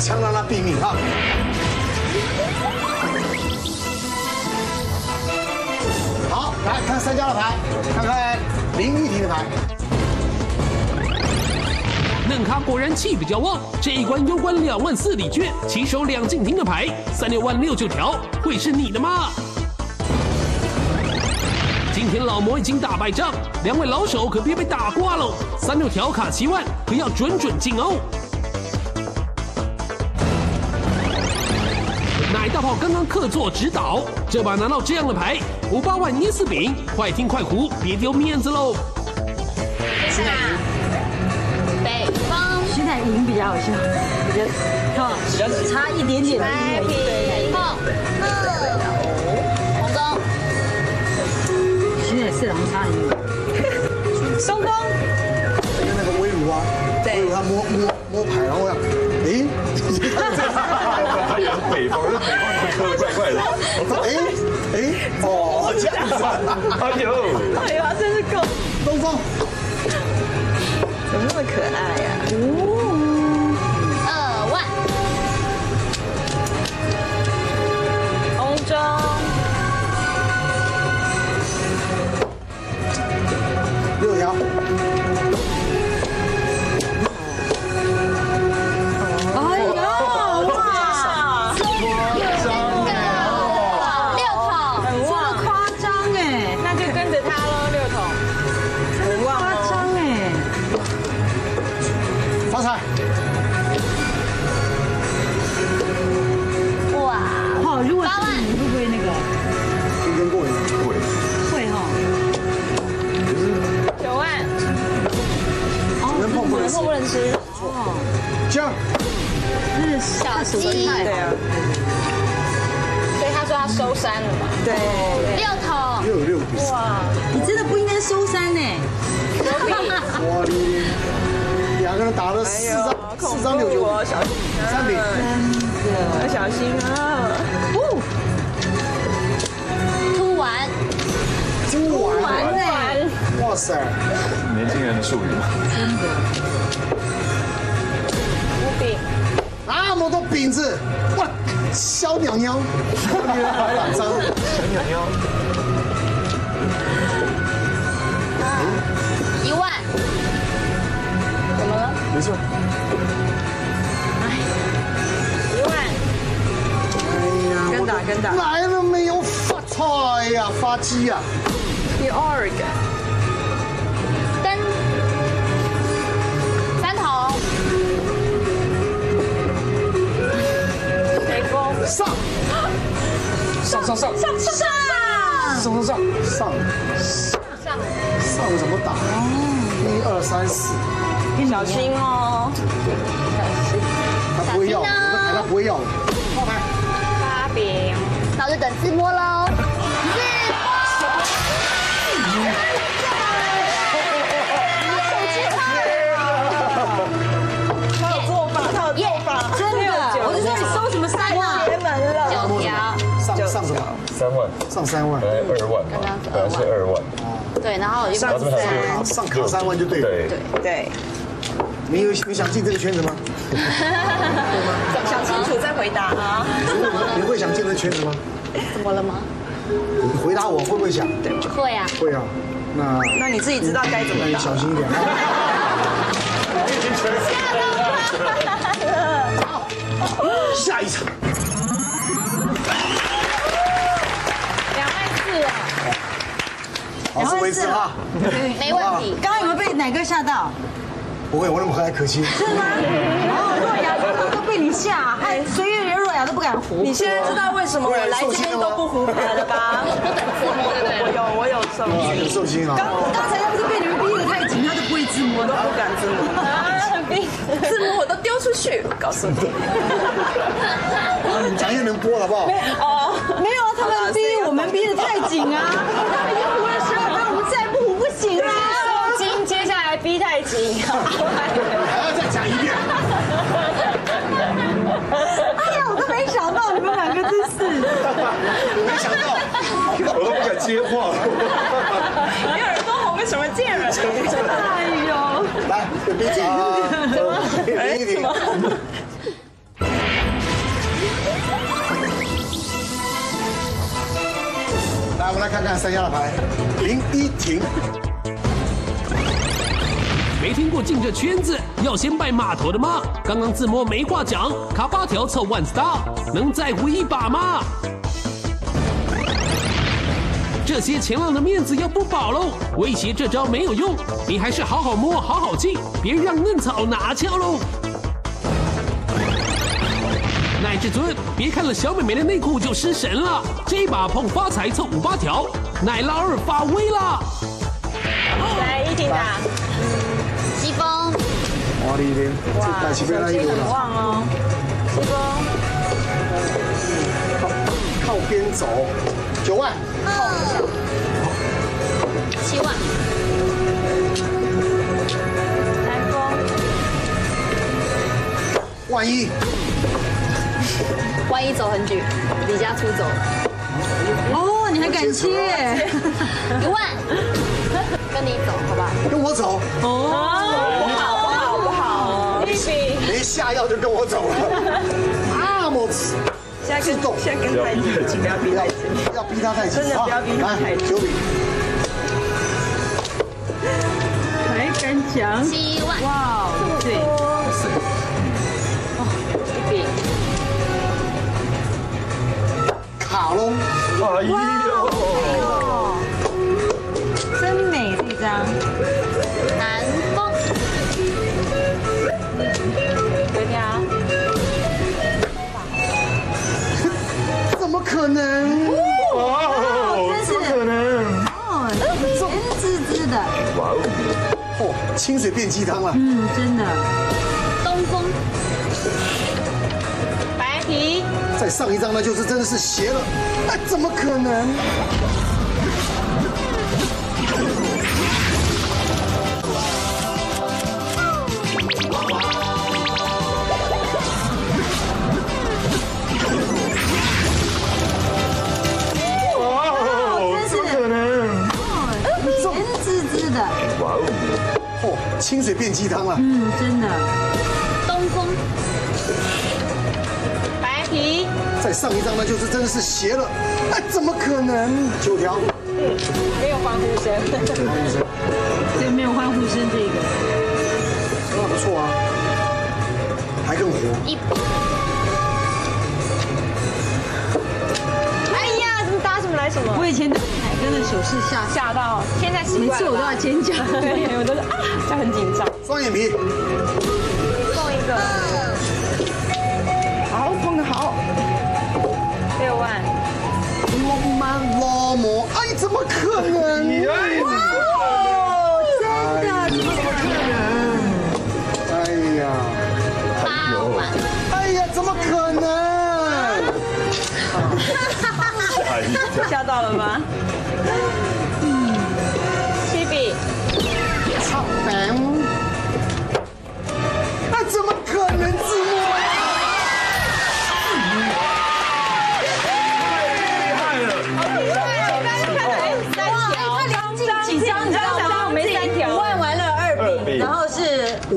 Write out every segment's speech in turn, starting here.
枪让他毙命啊！好，来看三家的牌，看看林玉婷的牌。嫩咖果然气比较旺，这一关攸关两万四礼券，起手两进厅的牌，三六万六九条，会是你的吗？今天老魔已经大败仗，两位老手可别被打挂喽！三六条卡七万，可要准准进哦。大炮刚刚客座指导，这把拿到这样的牌，五八万捏四饼，快听快胡，别丢面子喽！北方现在赢比较好笑，我觉得哈，差一点点的赢而已。对，后红中现在是狼差赢。松东，跟那个威武啊，威武他摸摸摸牌，然后呀，诶，北方，是北方人喝怪怪的。哎哎哦，这样子啊，哎呦，哎呀，真是够，东风，怎么那么可爱呀？二万。红中，六条，鸡。对啊，所以他说他收山了嘛。对，六筒六六哇，你真的不应该收山呢。哇你两个人打了四张四张六九，我小心啊，三饼，要小心啊。突完。猪丸，完哎，哇塞，年轻人的术语。嘛。五饼，那么多饼子，哇，小鸟鸟，你人牌两张，小鸟鸟，一万。怎么了？没错，一万，哎呀，跟打跟打。来了没有？发财呀，发鸡呀，第二个，上。上上上。上上上。上上上。上上。怎么打？一二三四，小心哦。他不会要，我的牌他不会要。的，发牌。八饼，那我就等自摸喽。三万，上三万，本来二万嘛，本来是二万，对，然后我就然后这边还有六上卡三万就对了。对，对，你有你想进这个圈子吗？想清楚再回答啊。你会想进这个圈子吗？怎么了吗？你回答我会不会想？对会啊，会啊。那那你自己知道该怎么那你。小心一点啊。好，下一场。好自为之啊！没问题。刚刚有没有被奶哥吓到？不会，我那么和蔼可亲。真的吗？哦，若雅都都被你吓，还随缘人若雅都不敢胡。你现在知道为什么我来这边都不胡牌了吧？我有，我有受惊，有惊，啊！刚刚才要不是被你们逼得太紧，他就不会自摸都不敢自摸。自摸我都丢出去，告诉你。啊，你讲也能播好不好？哦，没有啊，他们逼我们逼得太紧啊！想到，我都不敢接话。你耳朵红个什么贱人？哎呦！来，别急，怎么？哎，怎？来，我们来看看三亚的牌，林依婷。没听过进这圈子，要先拜码头的吗？刚刚自摸没话讲，卡八条凑万 star，能再胡一把吗？这些前浪的面子要不保喽，威胁这招没有用，你还是好好摸，好好进，别让嫩草拿翘喽。乃至尊，别看了小美眉的内裤就失神了，这一把碰发财凑五八条，奶酪二发威啦！来一停打，西风哇，你一这带起被那一轮很了，旺哦。西风，靠边走，九万，七万，南风，万一。万一走很久，离家出走，哦，你还敢接？一万，跟你走好吧？跟我走，不好不好不好，没下药就跟我走了，那么现在跟自动现在跟太近，不要逼太近。要逼他太紧，真的不要逼他太紧来九米，还敢讲？七万，哇，对，一比。卡喽，哎呦，清水变鸡汤了，嗯，真的。东风白皮，再上一张呢，就是真的是邪了，那，怎么可能？清水变鸡汤了，嗯，真的。东风白皮，再上一张呢，就是真的是邪了，哎，怎么可能？九条，嗯没有欢呼声。对，没有欢呼声这个。那不错啊，还更活。一哎呀，怎么打什么来什么？我以前都海跟的手势吓吓，到，现在习每次我都要尖叫。对，我都是啊，这样很紧张。双眼皮，送一个，好，碰的好，六万，龙曼罗摩，哎，怎么可能？哎呀，八万，哎呀，怎么可能？哎呀，吓到了吗？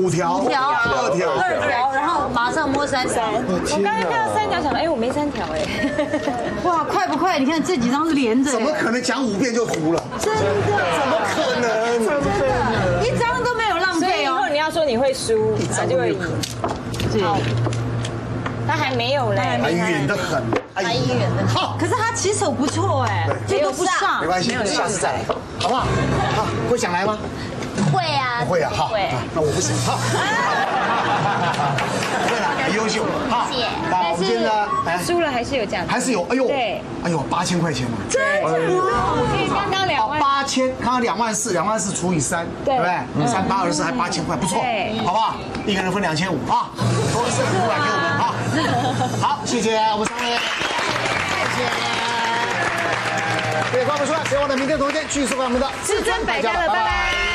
五条，五条，二条，二条，然后马上摸三三。我刚刚看到三条，想说，哎，我没三条哎。哇，快不快？你看这几张是连着的，怎么可能讲五遍就糊了？真的？怎么可能？真的，一张都没有浪费哦。以后你要说你会输，那就会赢。好，他还没有嘞，还远得很，哎还远得很好，可是他起手不错哎，这都不上没。关系，下次再来，好不好？好，会想来吗？会啊，不会啊，好，那我不行，好。不会了，很优秀，好谢谢。那我们今天呢，哎，输了还是有奖金，还是有，哎呦，对，哎呦，八千块钱嘛。所以刚刚两万，八千，刚刚两万四，两万四除以三，对对不对？三八二十四，还八千块，不错，好不好？一个人分两千五啊，多剩五百给我们啊。好，谢谢我们三位，谢谢。对，话不说了，别忘了明天同一天继续收看我们的至尊百家乐，拜拜。